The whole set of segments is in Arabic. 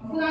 المفروض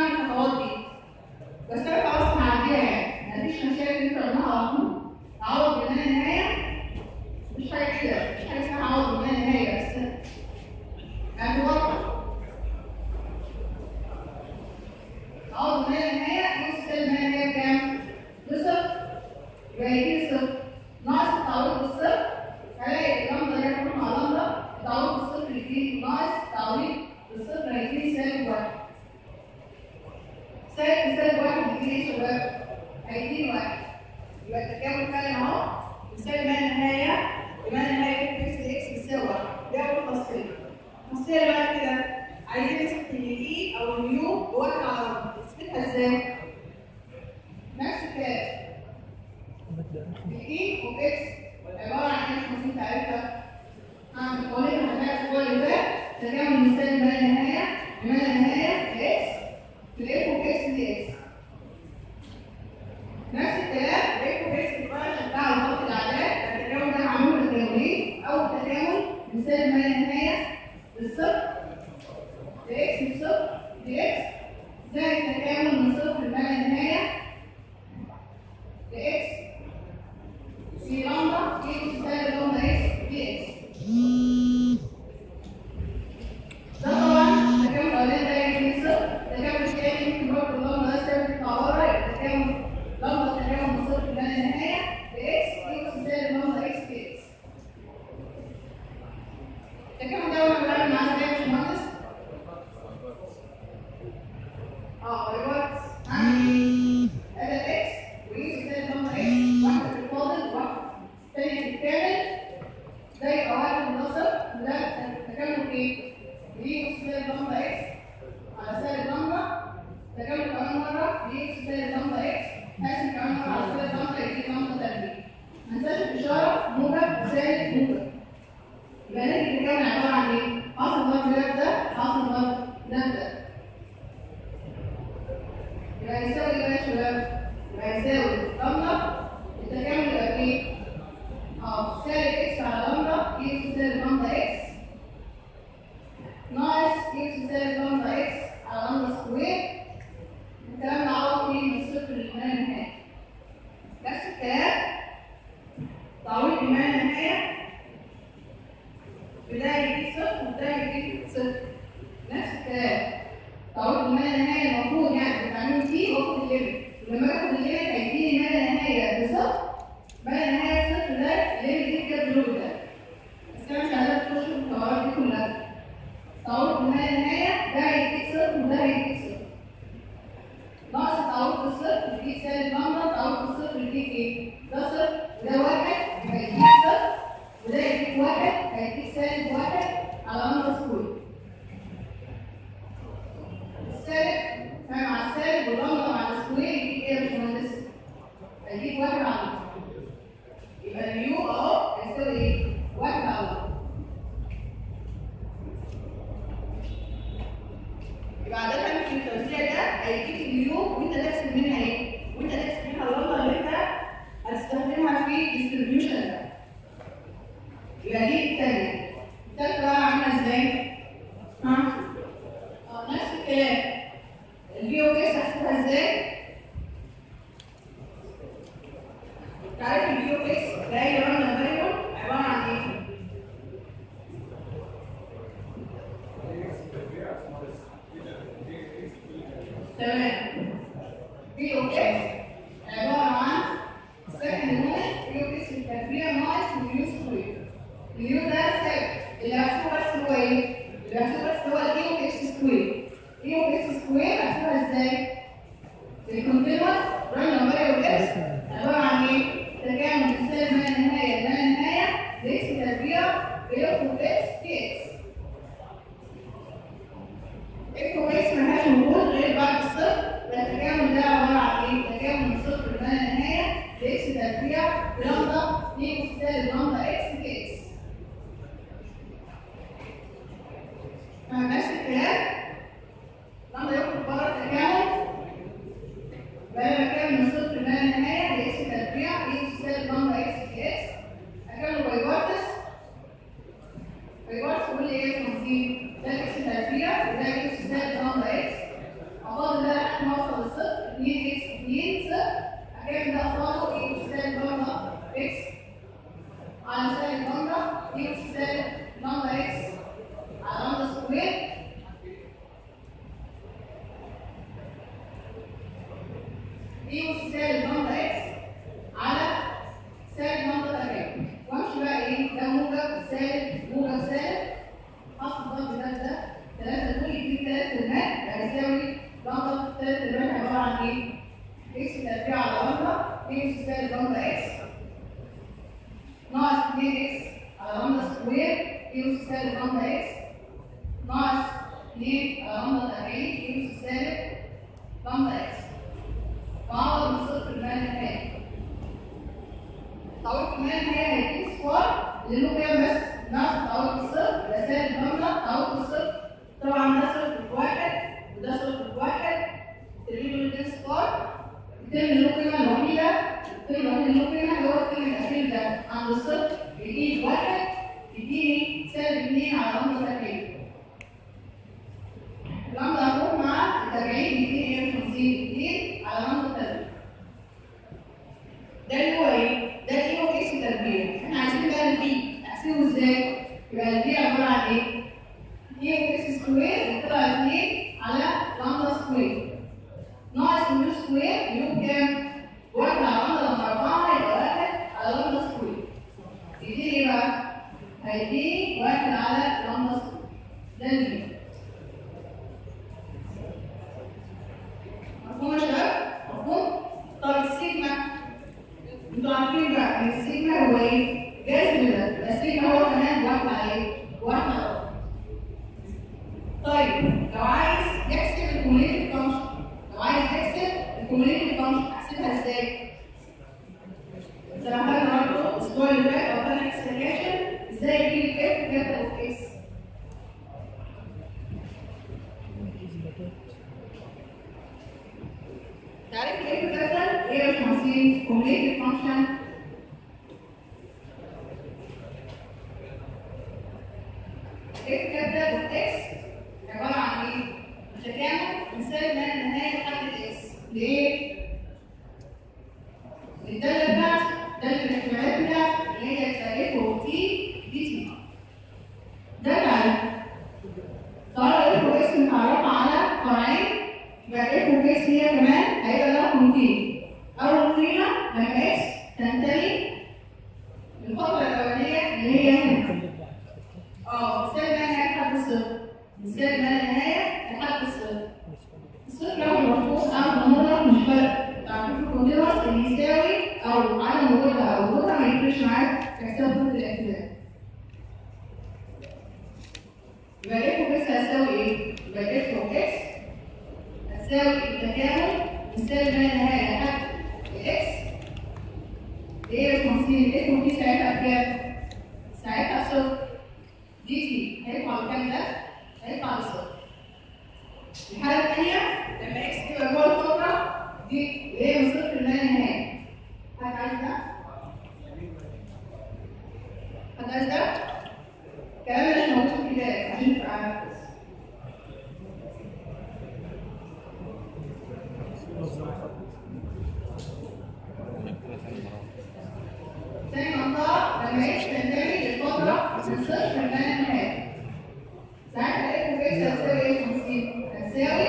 Deus.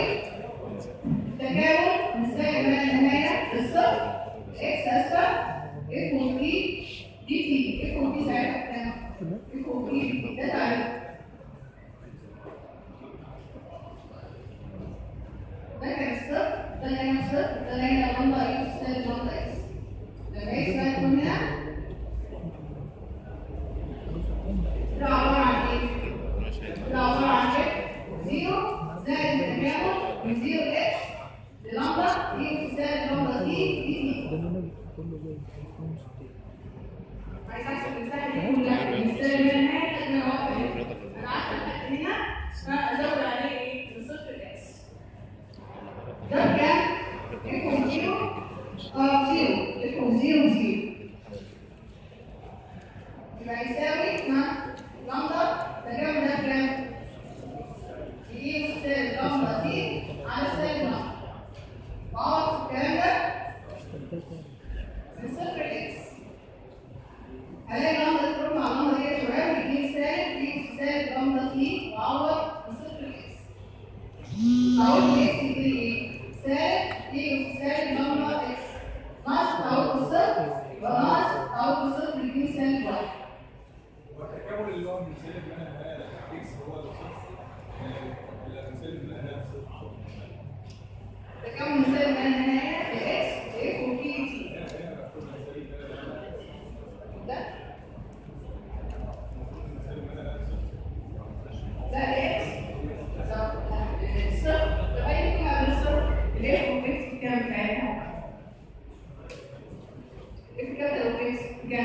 Tiga.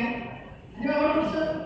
Ada orang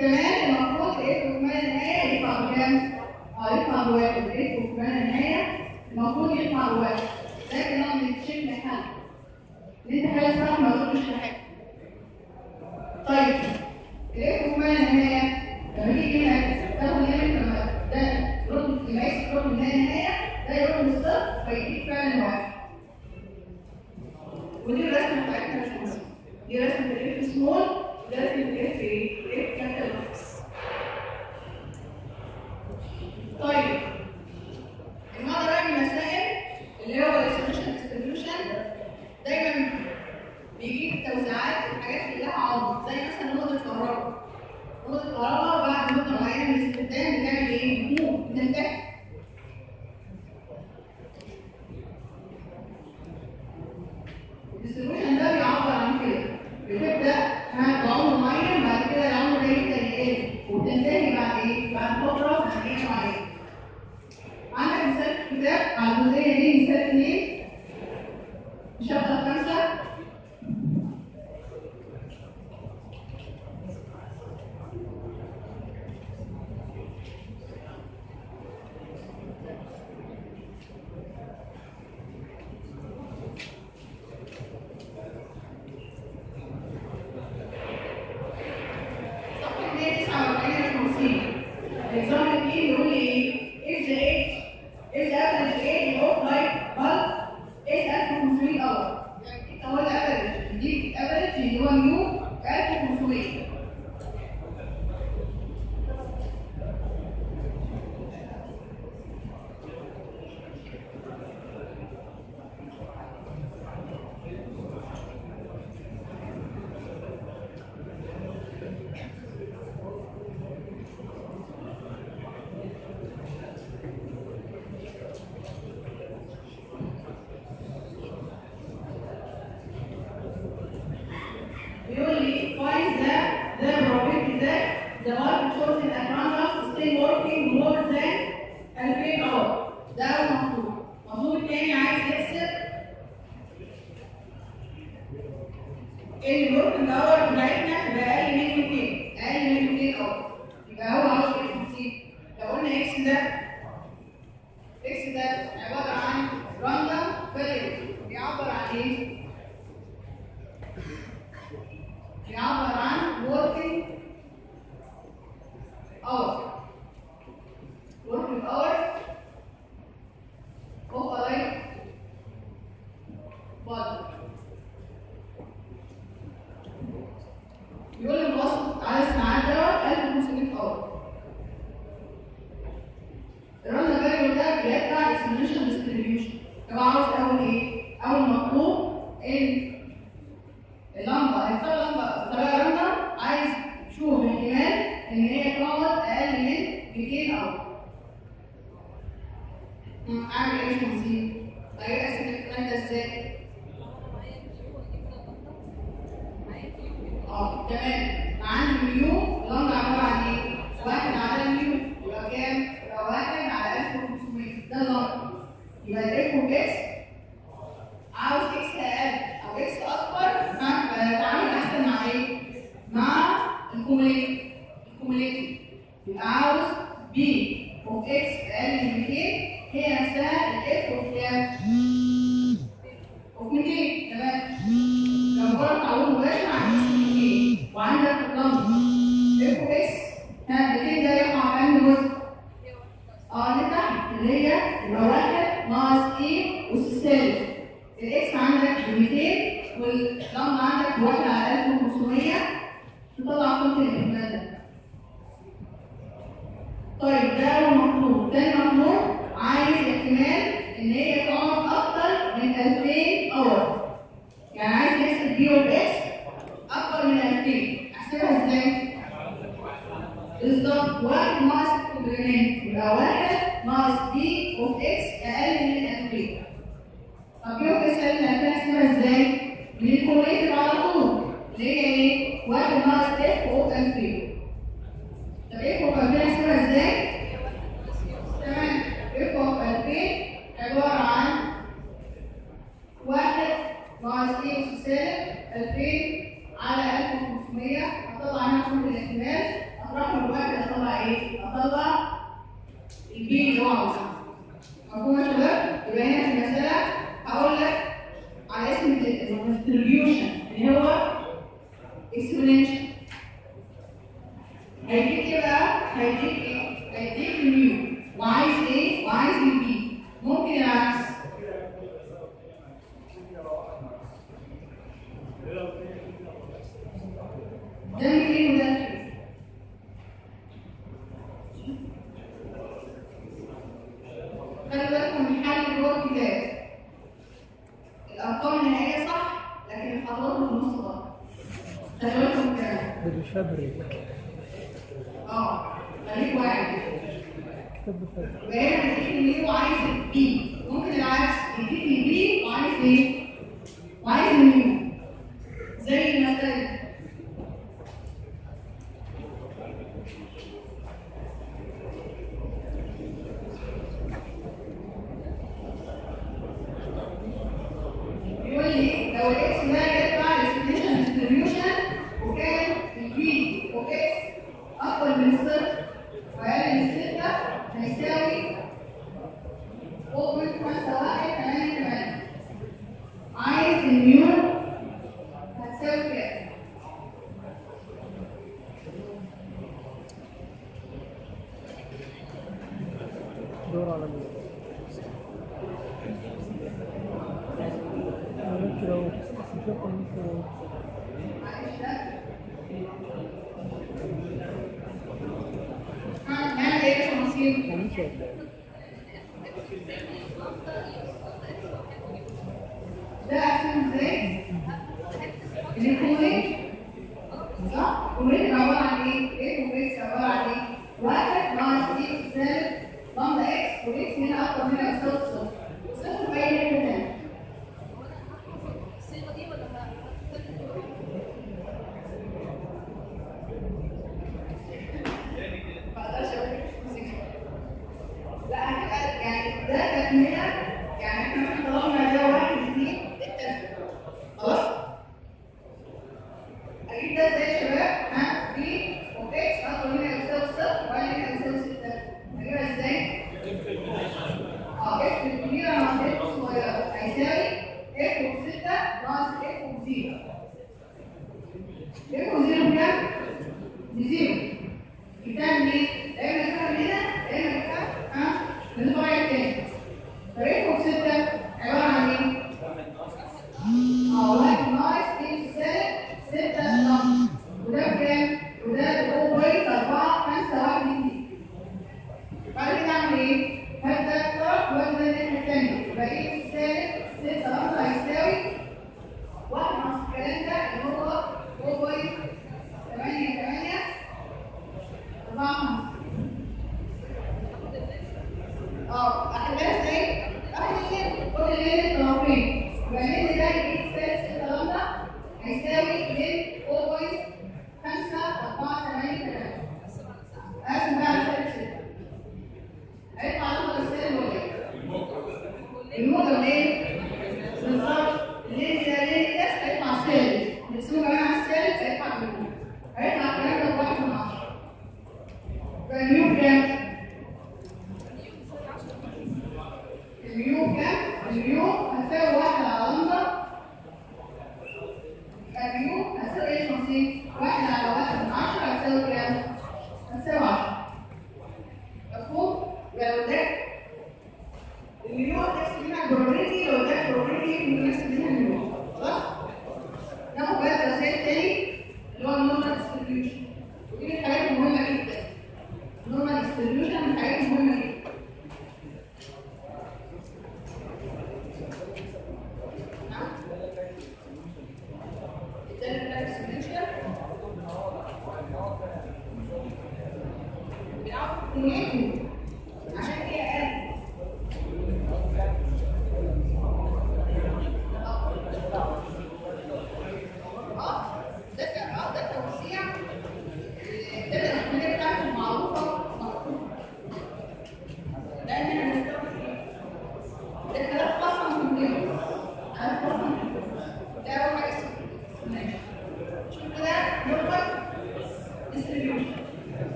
كمان المفروض إيه؟ الاف كمان آه إيه؟ المفروض من انت ما حاجة. طيب. إيه؟ لما ده رقم رقم ده رقم الصفر فعلا واحد. ودي الرسمة بتاعتنا دي رسمة الاف سمول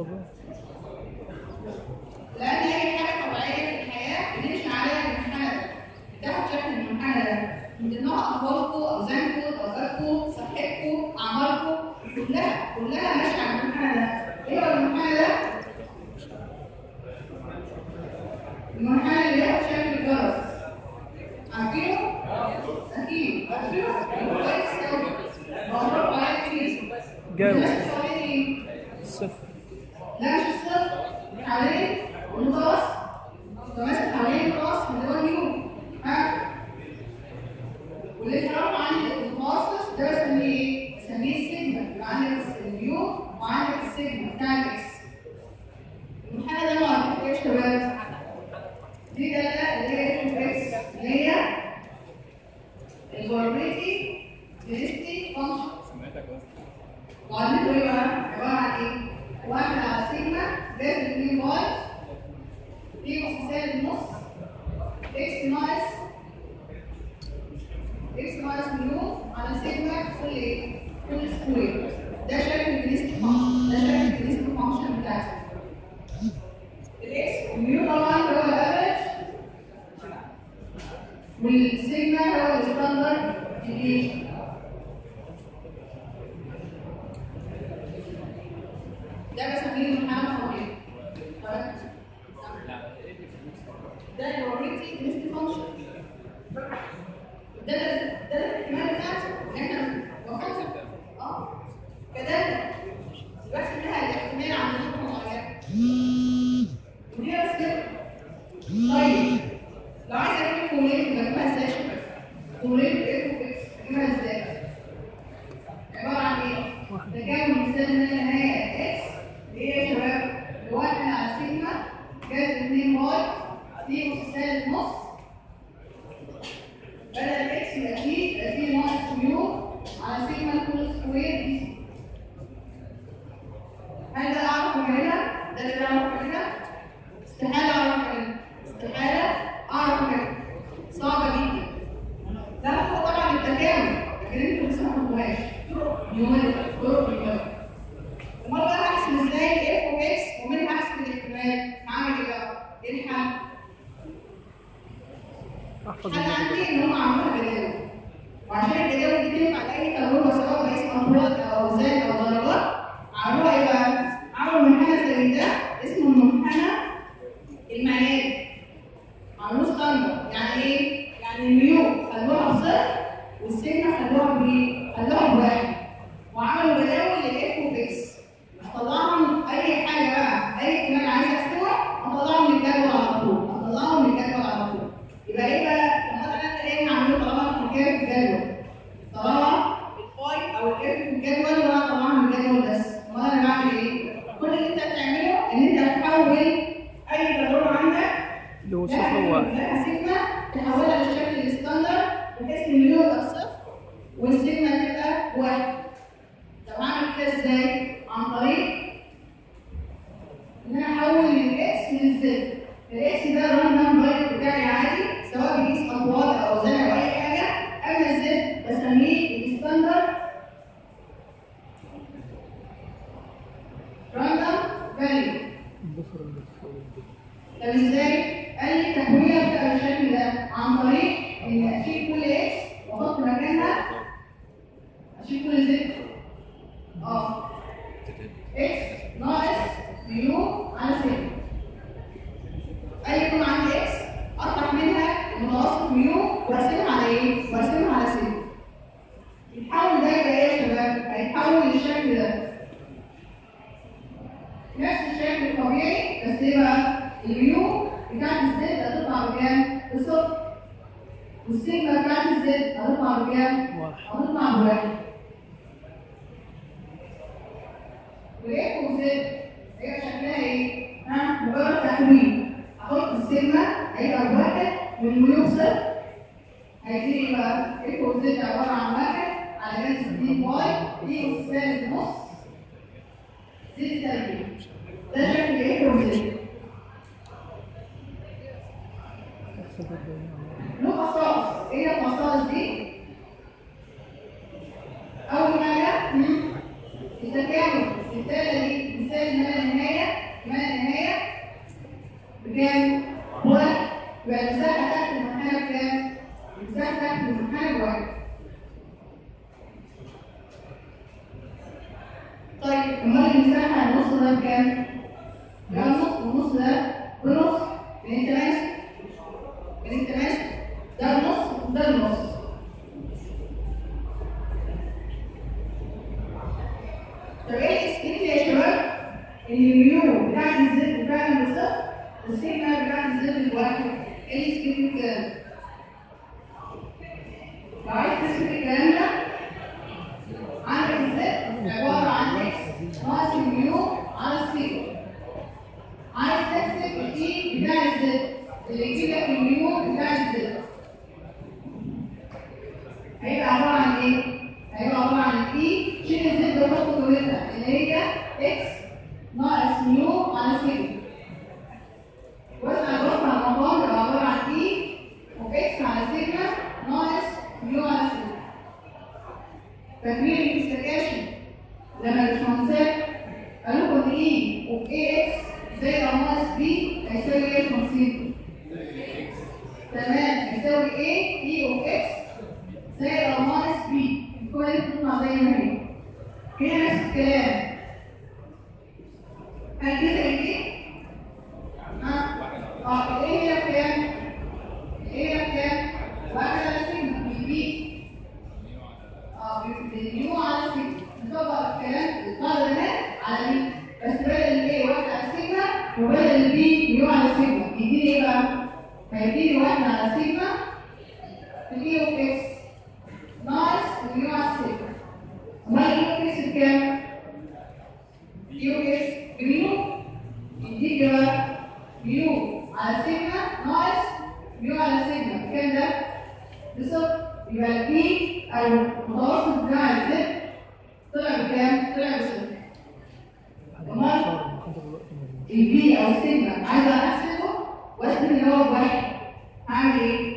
عشان is, se is, المتوسط بتاع الزد طلع بكام؟ طلع بصفر. تمام؟ البي أو السيجما عايز احسبه واسم اللي هو بواحد. هعمل إيه؟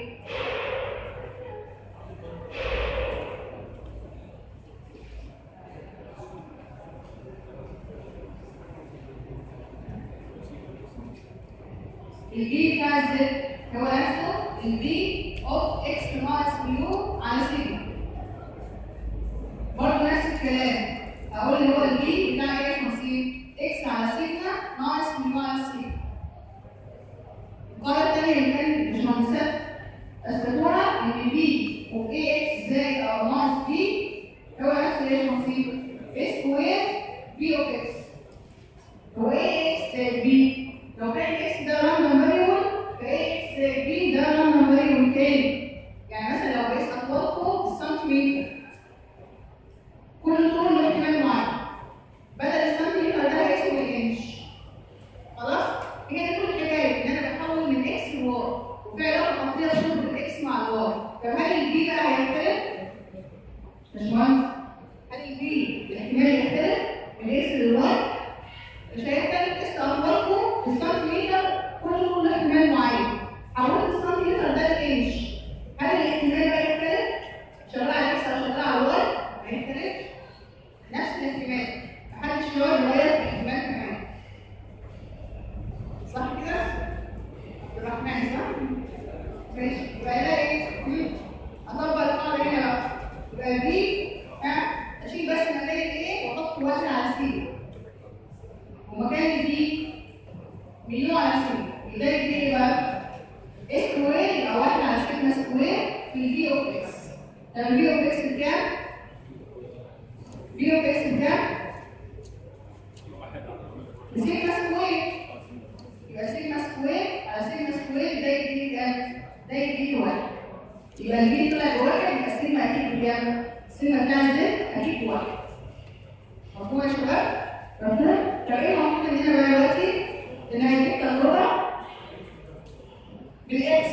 వచ్చిన అలసిడి ఉమ్మకాయ ఇది మీరు అలసిడి ఇద్దరు ఇది ఇవ్వాలి ఏ కూరే అవాట్ అలసిడి నస్ కూరే ఇది ఓపెక్స్ తండ్రి ఓపెక్స్ విద్యా బి ఓపెక్స్ విద్యా Así que más fue. Y va a ser más fue. Así más fue. De ahí diga. De ahí diga igual. Y va a ir مفهوم يا شباب؟ مفهوم؟ طب إيه المفروض ان هنا بقى دلوقتي؟ إن هيديك تجربه بال X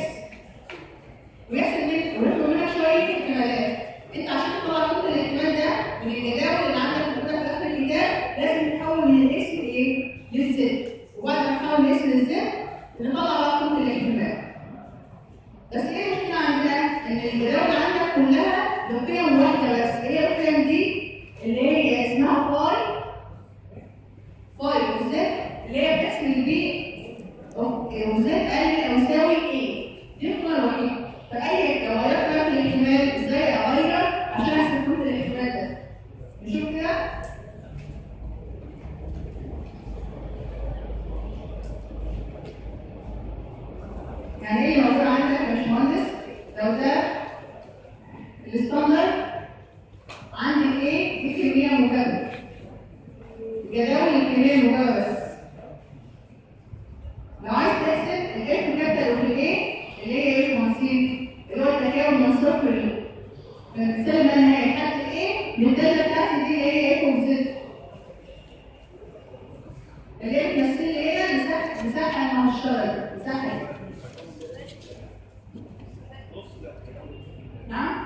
ويحصل منك ويطلب منك شوية احتمالات انت عشان تطلع ممكن الاحتمال ده من الجداول اللي عندك موجوده في آخر الكتاب لازم تحول من ال X لايه؟ لل Z وبعد ما تحول ال X لل Z نطلع بقى قيمة الاحتمال بس إيه المشكلة عندنا؟ إن الجداول عندك كلها بقيم واحدة بس هي القيم دي اللي هي 5 وزد اللي هي جسم البي وزد ال يساوي إيه دي قانونيه فأي لو غيرت الإحتمال إزاي أغير؟ عشان أحسب كل الإحتمال ده. نشوف كده. يعني إيه موجود عندك يا باشمهندس؟ لو ده الستاندرد عندي إيه في كميه مكبده جداول الكميه الموجبه بس. لو عايز تحسب الجهه الكابيتال اوف الايه اللي هي إيه؟ المنصين اللي هو التكامل من صفر ل- من المثال ده النهائي لحد الايه للداتا بتاعتي دي اللي هي إيه وزد اللي هي بتمثل إيه؟ مساحة مساحة مشتركة مساحة إيه؟ نعم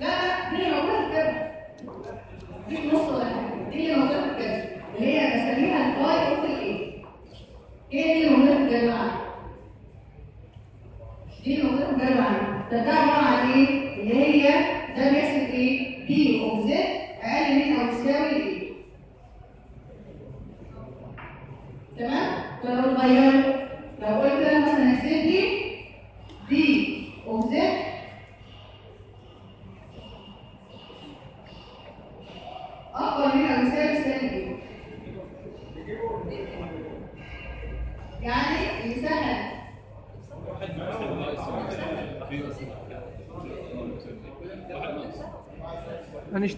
لا لا دي اللي موجوده في كده دي في نص ولا حاجة دي اللي موجوده في كده اللي هي بسميها ال phi of الايه إيه دي اللي موجوده في الجدول دي اللي موجوده في الجدول طب ده عباره عن إيه؟ اللي هي ده بيحسب إيه؟ P of Z أقل من أو يساوي إيه؟ تمام؟ فلو اتغيرت لو قلت أنا مثلا اكتب لي P of Z اكبر من أو يساوي سالب إيه؟ يعني المساحه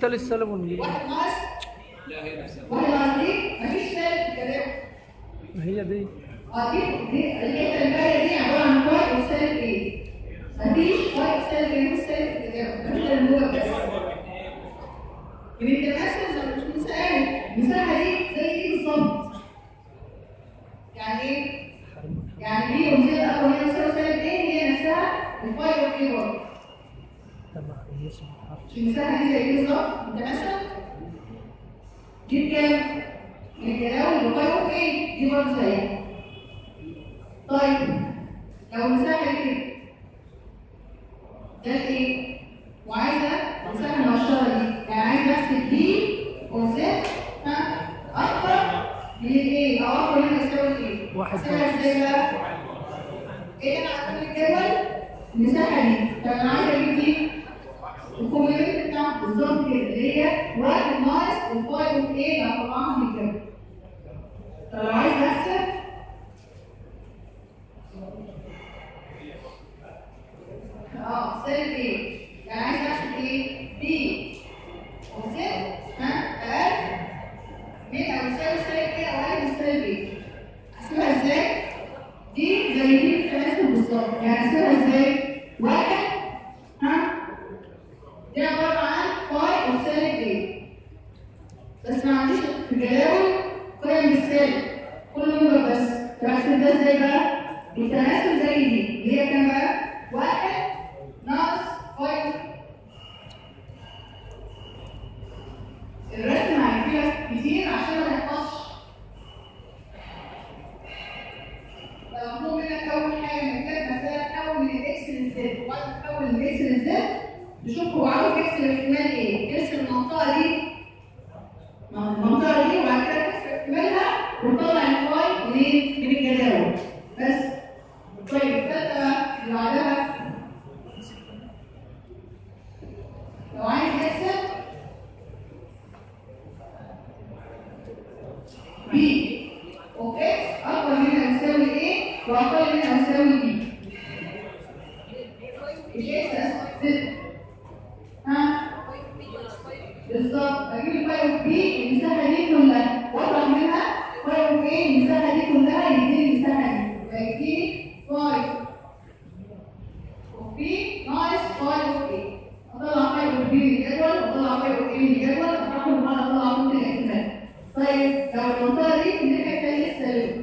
هنشتري السلب ونجيب واحد ناقص واحد ناقص دي مفيش سالب في الجدول ما هي دي آه دي دي الحته الباقيه دي عباره عن واي وسالب إيه؟ مفيش واي وسالب إيه وسالب في الجدول مفيش اللي هو بس من التماثل زي ما مش مسائل المساحه دي زي دي بالظبط يعني إيه؟ يعني دي وزيادة أكبر من يساوي سالب إيه هي نفسها الفاي اوف إيه برضه تمام النص ما تعرفش المساحة دي زي إيه بالظبط؟ انت مثلا دي بكام؟ من الجداول اللي phi of a؟ دي برضه زيها طيب لو المساحة دي كده ده ال a؟ وعايزة المساحة المهشرة دي يعني عايزة احسب دي و z ها أكبر من ال a؟ أو أكبر من يساوي ال a؟ واحد احسبها إزاي بقى؟ إيه أنا عارفه الجدول المساحه دي أنا عايزه أجيب دي ال complement بتاعها بالظبط كده اللي هي واحد ناقص ال phi of a اللي هطلعها من الجدول طب لو عايز احسب இதெல்லாம் நம்ம பார்க்கலாம் அப்படின்னு நினைக்கிறேன் அவர் வந்தாரு இந்த கையில செல்லும்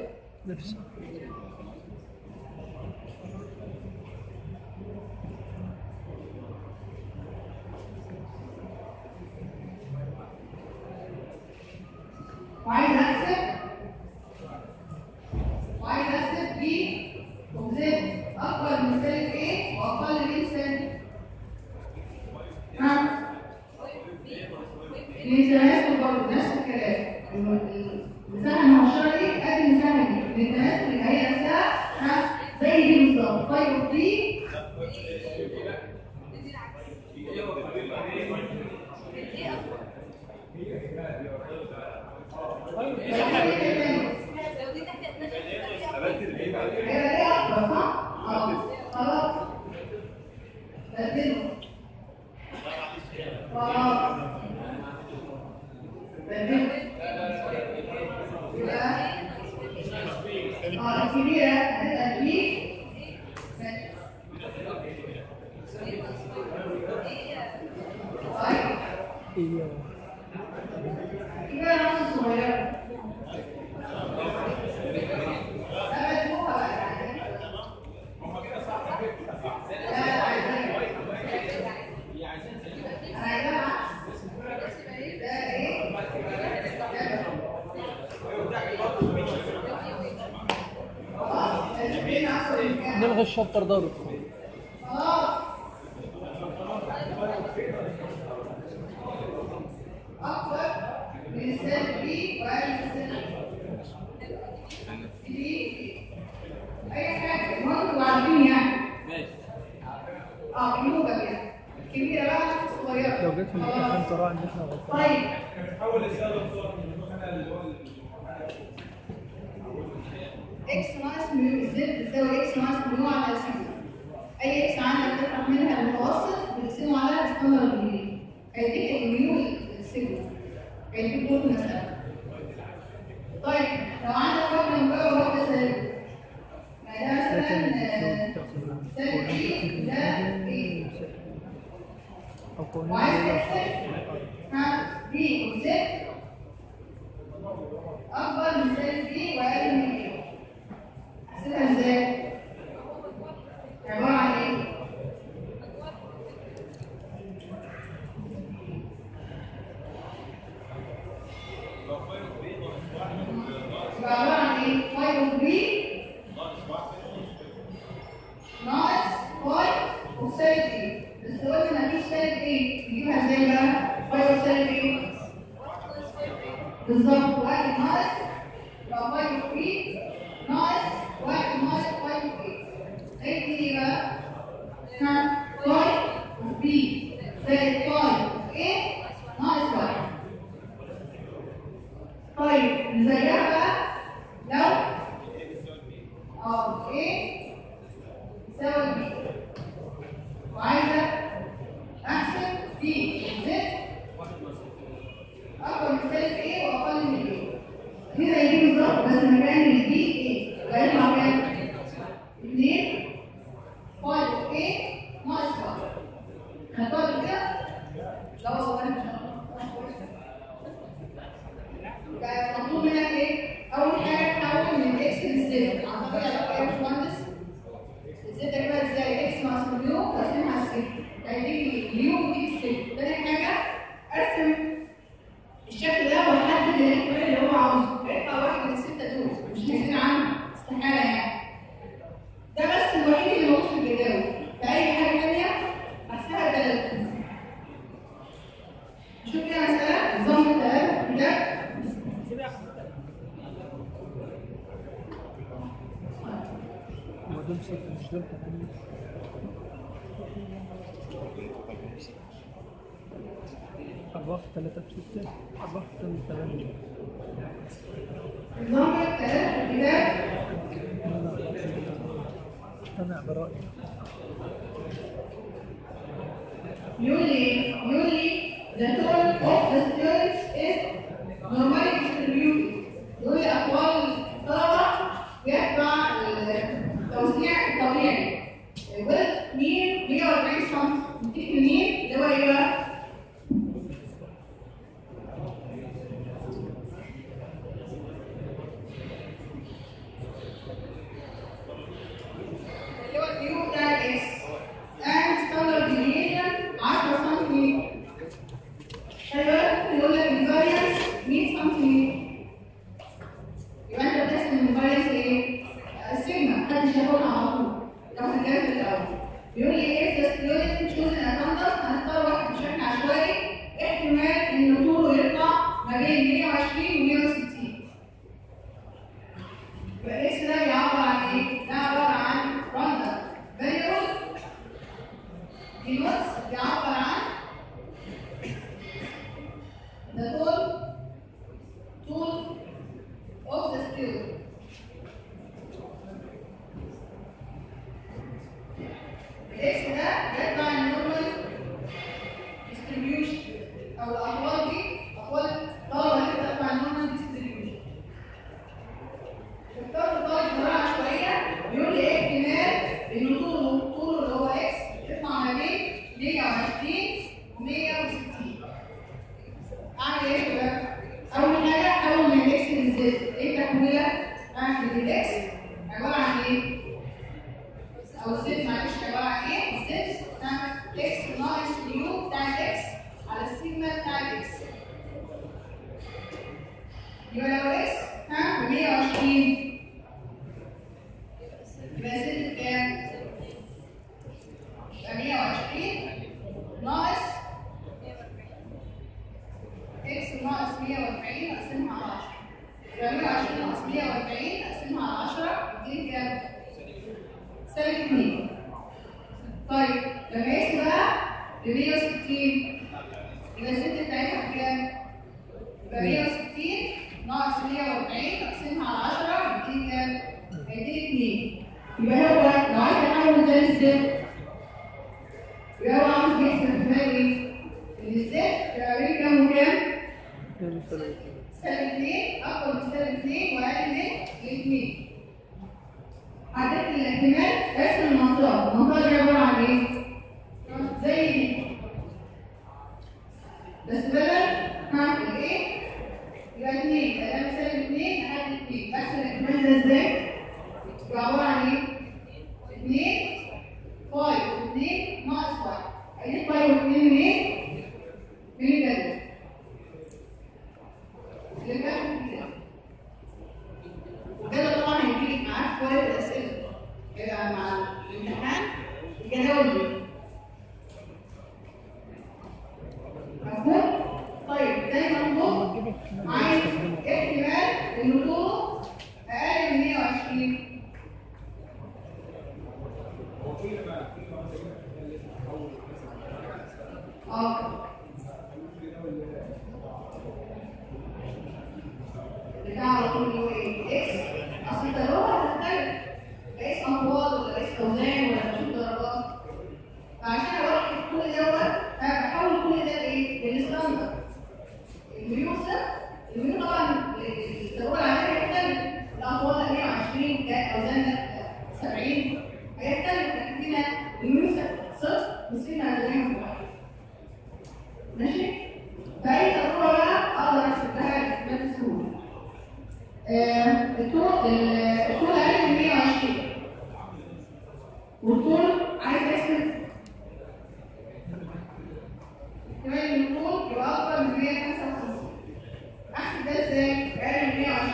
أكتر دوري اي حاجة ما أنتوا عارفين يعني ماشي آه يعني كبيره صغيره في طيب إكس ناقص من زد بتساوي إكس ناقص من على عندك تفهم منها المتوسط بيقسموا عليها بستمر الجنيه. هيديك الجنيه والسيجما هيديك دول مثلا. طيب لو عندك واحد من جوه وواحد سالب يعني مثلا سالب إيه ده إيه؟ وعايز تحسب العملية كام وكام؟ سالب 2 اقوى من سالب 2 واقل من 2 عدد الاحتمال رسم المنطقة المنطقة دي عباره عن إيه؟ زي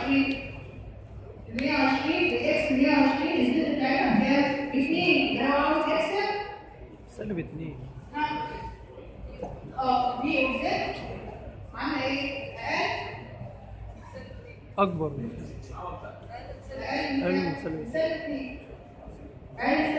120 120 باكس 120 الزيت بتاعتها 2 ده 2 آه أكبر. من أقل من سالب 2 أقل 2